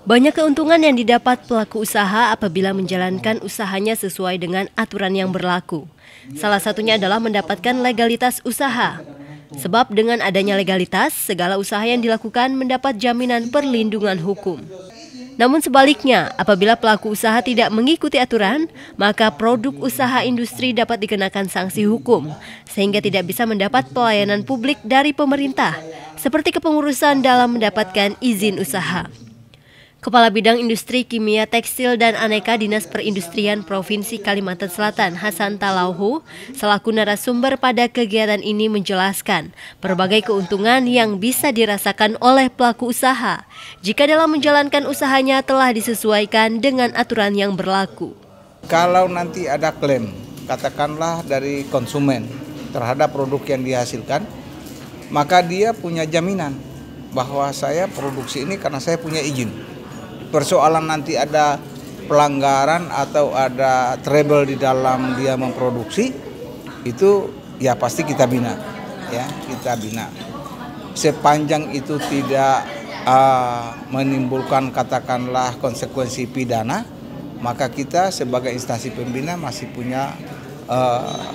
Banyak keuntungan yang didapat pelaku usaha apabila menjalankan usahanya sesuai dengan aturan yang berlaku. Salah satunya adalah mendapatkan legalitas usaha. Sebab dengan adanya legalitas, segala usaha yang dilakukan mendapat jaminan perlindungan hukum. Namun sebaliknya, apabila pelaku usaha tidak mengikuti aturan, maka produk usaha industri dapat dikenakan sanksi hukum, sehingga tidak bisa mendapat pelayanan publik dari pemerintah, seperti kepengurusan dalam mendapatkan izin usaha. Kepala Bidang Industri Kimia Tekstil dan Aneka Dinas Perindustrian Provinsi Kalimantan Selatan Hasan Talauhu selaku narasumber pada kegiatan ini menjelaskan berbagai keuntungan yang bisa dirasakan oleh pelaku usaha jika dalam menjalankan usahanya telah disesuaikan dengan aturan yang berlaku. Kalau nanti ada klaim, katakanlah dari konsumen terhadap produk yang dihasilkan, maka dia punya jaminan bahwa saya produksi ini karena saya punya izin persoalan nanti ada pelanggaran atau ada trouble di dalam dia memproduksi itu ya pasti kita bina ya kita bina sepanjang itu tidak uh, menimbulkan katakanlah konsekuensi pidana maka kita sebagai instansi pembina masih punya uh,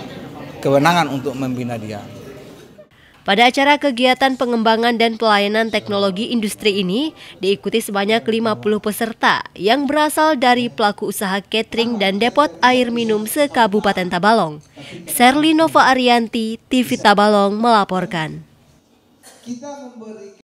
kewenangan untuk membina dia. Pada acara kegiatan pengembangan dan pelayanan teknologi industri ini diikuti sebanyak 50 peserta yang berasal dari pelaku usaha catering dan depot air minum se-Kabupaten Tabalong. Serli Nova Arianti, TV Tabalong melaporkan.